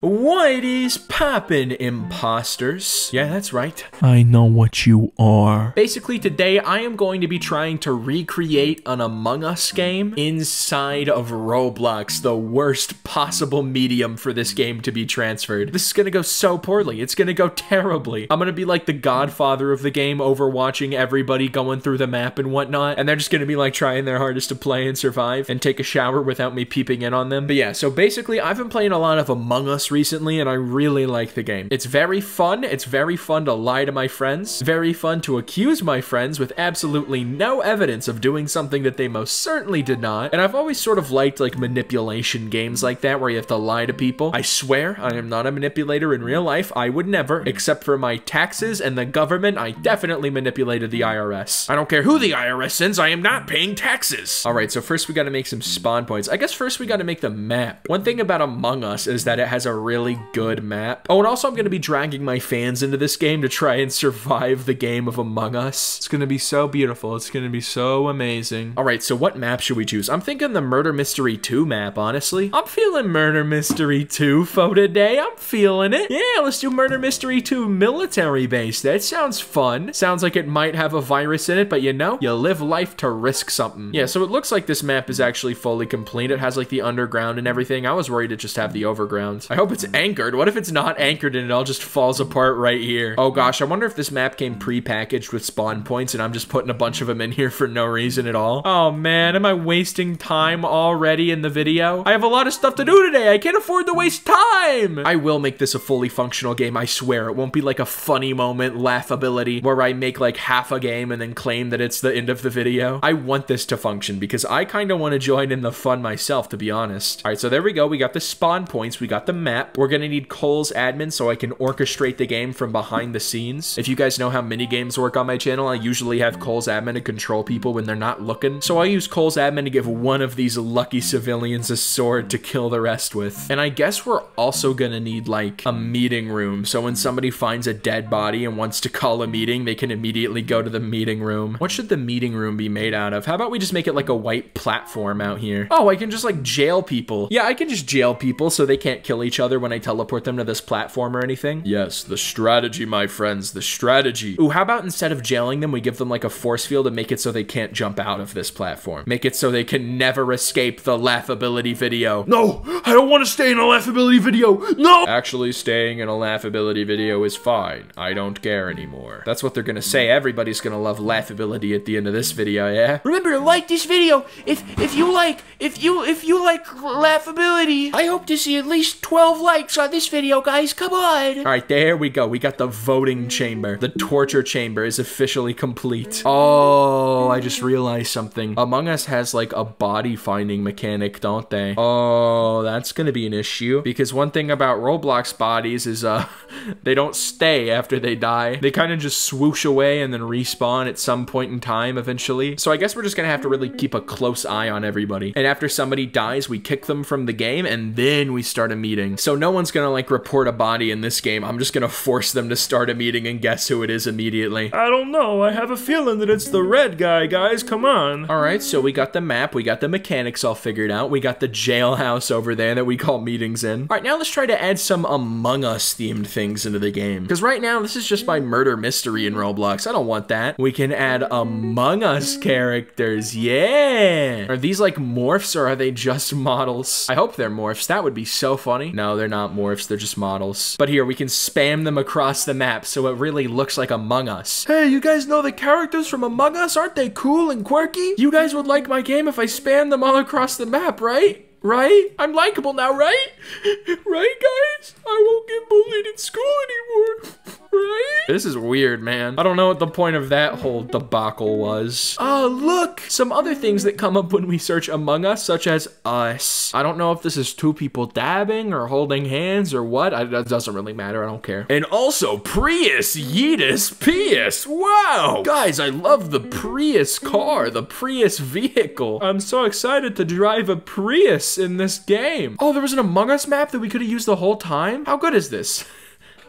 What is poppin', imposters? Yeah, that's right. I know what you are. Basically, today I am going to be trying to recreate an Among Us game inside of Roblox, the worst possible medium for this game to be transferred. This is gonna go so poorly. It's gonna go terribly. I'm gonna be like the godfather of the game, overwatching everybody going through the map and whatnot, and they're just gonna be like trying their hardest to play and survive and take a shower without me peeping in on them. But yeah, so basically, I've been playing a lot of Among Us recently, and I really like the game. It's very fun. It's very fun to lie to my friends. Very fun to accuse my friends with absolutely no evidence of doing something that they most certainly did not. And I've always sort of liked like manipulation games like that where you have to lie to people. I swear I am not a manipulator in real life. I would never, except for my taxes and the government. I definitely manipulated the IRS. I don't care who the IRS sends. I am not paying taxes. All right, so first we got to make some spawn points. I guess first we got to make the map. One thing about Among Us is that it has a really good map. Oh, and also I'm going to be dragging my fans into this game to try and survive the game of Among Us. It's going to be so beautiful. It's going to be so amazing. All right, so what map should we choose? I'm thinking the Murder Mystery 2 map, honestly. I'm feeling Murder Mystery 2 for today. I'm feeling it. Yeah, let's do Murder Mystery 2 military base. That sounds fun. Sounds like it might have a virus in it, but you know, you live life to risk something. Yeah, so it looks like this map is actually fully complete. It has like the underground and everything. I was worried it just have the overground. I hope it's anchored. What if it's not anchored and it all just falls apart right here? Oh gosh, I wonder if this map came pre-packaged with spawn points and I'm just putting a bunch of them in here for no reason at all. Oh man, am I wasting time already in the video? I have a lot of stuff to do today. I can't afford to waste time. I will make this a fully functional game. I swear it won't be like a funny moment laughability where I make like half a game and then claim that it's the end of the video. I want this to function because I kind of want to join in the fun myself, to be honest. All right, so there we go. We got the spawn points. We got the map. We're going to need Kohl's admin so I can orchestrate the game from behind the scenes. If you guys know how mini games work on my channel, I usually have Kohl's admin to control people when they're not looking. So I use Kohl's admin to give one of these lucky civilians a sword to kill the rest with. And I guess we're also to need like a meeting room. So when somebody finds a dead body and wants to call a meeting, they can immediately go to the meeting room. What should the meeting room be made out of? How about we just make it like a white platform out here? Oh, I can just like jail people. Yeah, I can just jail people so they can't kill each other when I teleport them to this platform or anything. Yes, the strategy, my friends, the strategy. Ooh, how about instead of jailing them, we give them like a force field and make it so they can't jump out of this platform. Make it so they can never escape the laughability video. No, I don't want to stay in a laughability video. No! Actually, staying in a laughability video is fine. I don't care anymore. That's what they're gonna say. Everybody's gonna love laughability at the end of this video, yeah? Remember to like this video if if you like if you if you like laughability. I hope to see at least 12 likes on this video, guys. Come on. All right, there we go. We got the voting chamber. The torture chamber is officially complete. Oh, I just realized something. Among Us has like a body finding mechanic, don't they? Oh, that's gonna be an issue because one thing about Roblox bodies is uh they don't stay after they die. They kind of just swoosh away and then respawn at some point in time eventually. So I guess we're just gonna have to really keep a close eye on everybody. And after somebody dies, we kick them from the game and then we start a meeting. So no one's gonna like report a body in this game. I'm just gonna force them to start a meeting and guess who it is immediately. I don't know. I have a feeling that it's the red guy, guys. Come on. All right, so we got the map, we got the mechanics all figured out, we got the jailhouse over there that we call meetings in. All right, now let's try to add some Among Us themed things into the game. Because right now, this is just my murder mystery in Roblox. I don't want that. We can add Among Us characters. Yeah. Are these like morphs or are they just models? I hope they're morphs. That would be so funny. No, they're not morphs. They're just models. But here, we can spam them across the map so it really looks like Among Us. Hey, you guys know the characters from Among Us? Aren't they cool and quirky? You guys would like my game if I spam them all across the map, right? Right? I'm likable now, right? right, guys? I won't get bullied in school anymore. Right? This is weird, man. I don't know what the point of that whole debacle was. Oh, look! Some other things that come up when we search Among Us, such as us. I don't know if this is two people dabbing or holding hands or what. I, that doesn't really matter. I don't care. And also Prius, Yeetus, Pius. Wow! Guys, I love the Prius car, the Prius vehicle. I'm so excited to drive a Prius in this game. Oh, there was an Among Us map that we could have used the whole time? How good is this?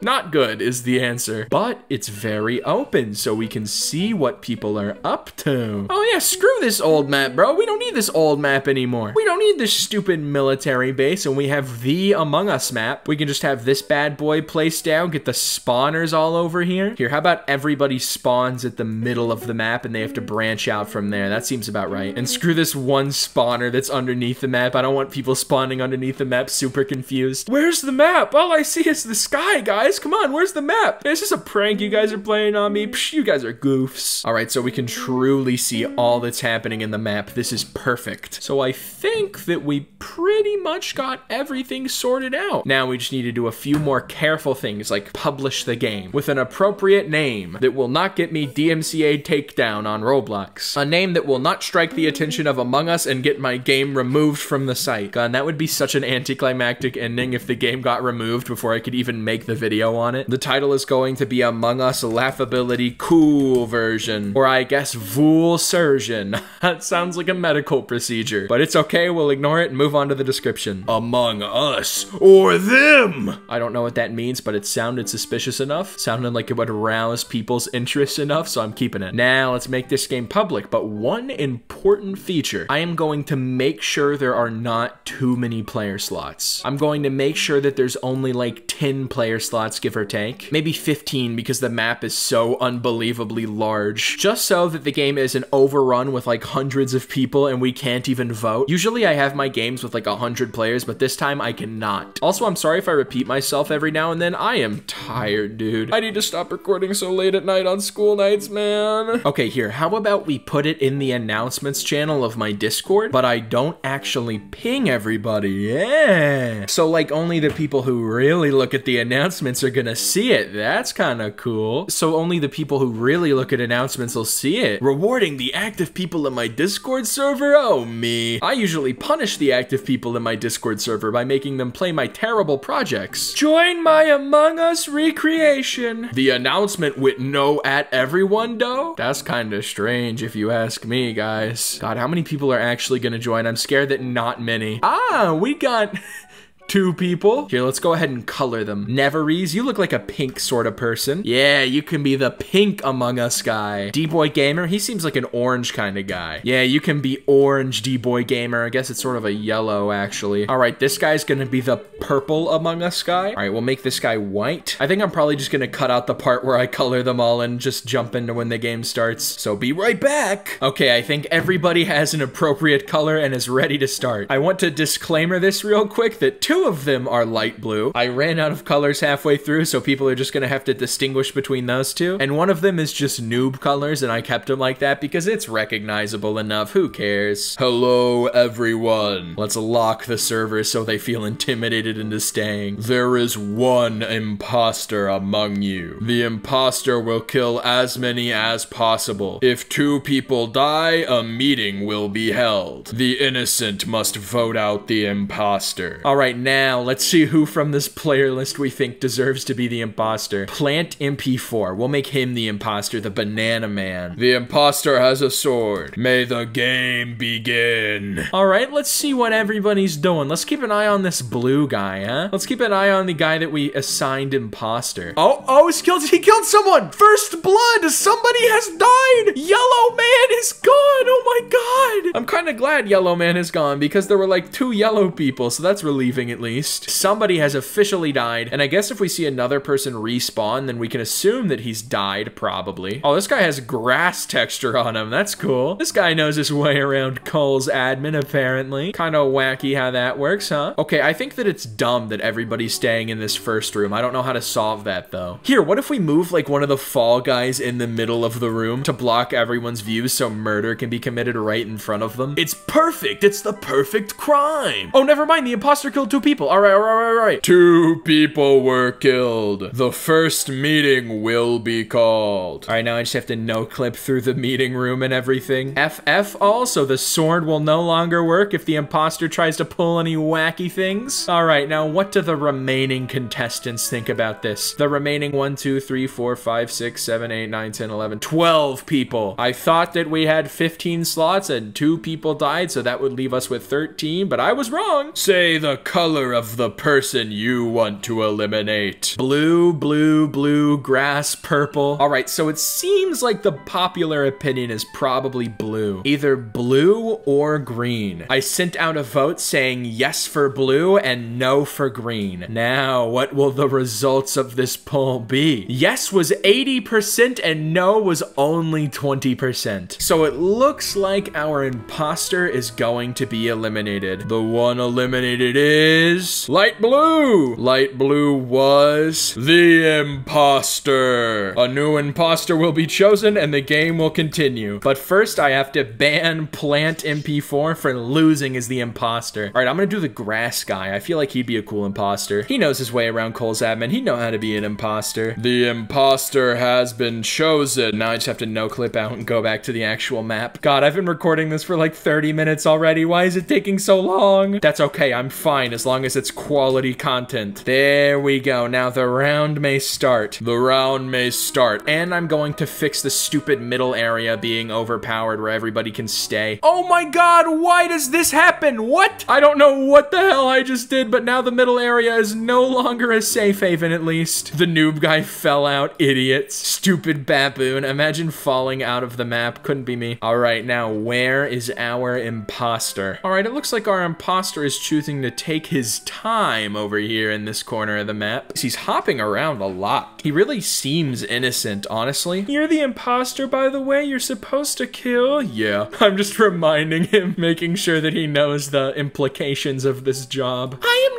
Not good is the answer. But it's very open, so we can see what people are up to. Oh yeah, screw this old map, bro. We don't need this old map anymore. We don't need this stupid military base, and we have the Among Us map. We can just have this bad boy placed down, get the spawners all over here. Here, how about everybody spawns at the middle of the map and they have to branch out from there? That seems about right. And screw this one spawner that's underneath the map. I don't want people spawning underneath the map super confused. Where's the map? All I see is the sky, guys. Come on, where's the map? This is this a prank you guys are playing on me? Psh, you guys are goofs. All right, so we can truly see all that's happening in the map. This is perfect. So I think that we pretty much got everything sorted out. Now we just need to do a few more careful things like publish the game with an appropriate name that will not get me DMCA takedown on Roblox. A name that will not strike the attention of Among Us and get my game removed from the site. God, that would be such an anticlimactic ending if the game got removed before I could even make the video on it. The title is going to be Among Us Laughability Cool version, or I guess Vool Surgeon. that sounds like a medical procedure, but it's okay, we'll ignore it and move on to the description. Among us or them. I don't know what that means, but it sounded suspicious enough. Sounded like it would arouse people's interest enough, so I'm keeping it. Now let's make this game public, but one important feature. I am going to make sure there are not too many player slots. I'm going to make sure that there's only like 10 player slots, give or take. Maybe 15 because the map is so unbelievably large. Just so that the game isn't overrun with like hundreds of people and we can't even vote. Usually I have my games with like 100 players, but this time I cannot. Also, I'm sorry if I repeat myself every now and then. I am tired, dude. I need to stop recording so late at night on school nights, man. Okay, here, how about we put it in the announcements channel of my Discord, but I don't actually ping everybody. Yeah. So like only the people who really look at the announcements are gonna see it. That's kind of cool. So only the people who really look at announcements will see it. Rewarding the active people in my Discord server? Oh, me. I usually punish the active people in my Discord server by making them play my terrible projects. Join my Among Us recreation. The announcement with no at everyone though? That's kind of strange if you ask me, guys. God, how many people are actually gonna join? I'm scared that not many. Ah, we got... two people. Here, let's go ahead and color them. Neveries, you look like a pink sort of person. Yeah, you can be the pink Among Us guy. D-Boy Gamer, he seems like an orange kind of guy. Yeah, you can be orange D-Boy Gamer. I guess it's sort of a yellow, actually. All right, this guy's gonna be the purple Among Us guy. All right, we'll make this guy white. I think I'm probably just gonna cut out the part where I color them all and just jump into when the game starts. So be right back. Okay, I think everybody has an appropriate color and is ready to start. I want to disclaimer this real quick that two of them are light blue. I ran out of colors halfway through, so people are just gonna have to distinguish between those two. And one of them is just noob colors, and I kept them like that because it's recognizable enough. Who cares? Hello, everyone. Let's lock the server so they feel intimidated into staying. There is one imposter among you. The imposter will kill as many as possible. If two people die, a meeting will be held. The innocent must vote out the imposter. All right, now let's see who from this player list we think deserves to be the imposter. Plant MP4. We'll make him the imposter, the banana man. The imposter has a sword. May the game begin. All right, let's see what everybody's doing. Let's keep an eye on this blue guy, huh? Let's keep an eye on the guy that we assigned imposter. Oh, oh, he's killed, he killed someone. First blood, somebody has died. Yellow man is gone. Oh my God. I'm kind of glad Yellow man is gone because there were like two yellow people, so that's relieving at least. Somebody has officially died, and I guess if we see another person respawn, then we can assume that he's died, probably. Oh, this guy has grass texture on him. That's cool. This guy knows his way around Kohl's admin, apparently. Kind of wacky how that works, huh? Okay, I think that it's dumb that everybody's staying in this first room. I don't know how to solve that, though. Here, what if we move, like, one of the fall guys in the middle of the room to block everyone's views so murder can be committed right in front of them? It's perfect! It's the perfect crime! Oh, never mind. The imposter killed two people. All right, all right, all right, all right. Two people were killed. The first meeting will be called. All right, now I just have to no clip through the meeting room and everything. FF also, the sword will no longer work if the imposter tries to pull any wacky things. All right, now what do the remaining contestants think about this? The remaining 1, 2, 3, 4, 5, 6, 7, 8, 9, 10, 11, 12 people. I thought that we had 15 slots and two people died, so that would leave us with 13, but I was wrong. Say the color color of the person you want to eliminate. Blue, blue, blue, grass, purple. All right, so it seems like the popular opinion is probably blue. Either blue or green. I sent out a vote saying yes for blue and no for green. Now, what will the results of this poll be? Yes was 80% and no was only 20%. So it looks like our imposter is going to be eliminated. The one eliminated is light blue. Light blue was the imposter. A new imposter will be chosen and the game will continue. But first I have to ban plant MP4 for losing as the imposter. All right, I'm gonna do the grass guy. I feel like he'd be a cool imposter. He knows his way around Kohl's admin. He'd know how to be an imposter. The imposter has been chosen. Now I just have to no clip out and go back to the actual map. God, I've been recording this for like 30 minutes already. Why is it taking so long? That's okay. I'm fine as long as it's quality content. There we go. Now the round may start. The round may start. And I'm going to fix the stupid middle area being overpowered where everybody can stay. Oh my god, why does this happen? What? I don't know what the hell I just did, but now the middle area is no longer a safe haven at least. The noob guy fell out, idiots. Stupid baboon. Imagine falling out of the map. Couldn't be me. All right, now where is our imposter? All right, it looks like our imposter is choosing to take his time over here in this corner of the map. He's hopping around a lot. He really seems innocent, honestly. You're the imposter, by the way. You're supposed to kill. Yeah, I'm just reminding him, making sure that he knows the implications of this job. I am not one,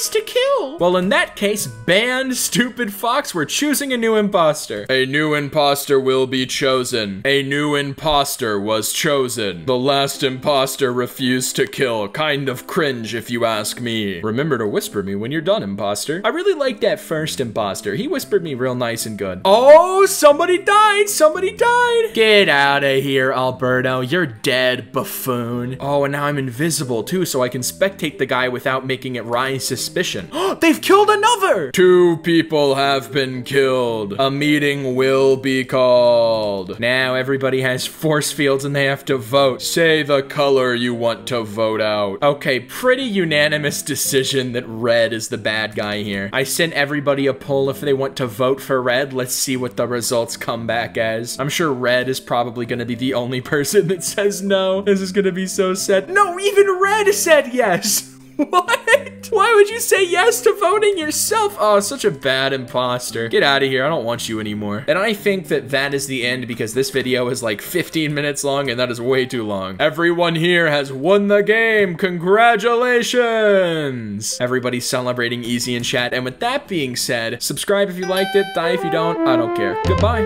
not nice to kill. Well, in that case, banned stupid fox. We're choosing a new imposter. A new imposter will be chosen. A new imposter was chosen. The last imposter refused to kill. Kind of cringe if you ask me. Remember to whisper me when you're done, imposter. I really like that first imposter. He whispered me real nice and good. Oh, somebody died. Somebody died. Get out of here, Alberto. You're dead, buffoon. Oh, and now I'm invisible too, so I can spectate the guy without making it rise suspicion. They've killed another! Two people have been killed. A meeting will be called. Now everybody has force fields and they have to vote. Say the color you want to vote out. Okay, pretty unanimous decision that red is the bad guy here. I sent everybody a poll if they want to vote for red. Let's see what the results come back as. I'm sure red is probably gonna be the only person that says no. This is gonna be so sad. No, even red said yes. What? Why would you say yes to voting yourself? Oh, such a bad imposter. Get out of here. I don't want you anymore. And I think that that is the end because this video is like 15 minutes long and that is way too long. Everyone here has won the game. Congratulations. Everybody's celebrating easy in chat. And with that being said, subscribe if you liked it, die if you don't. I don't care. Goodbye.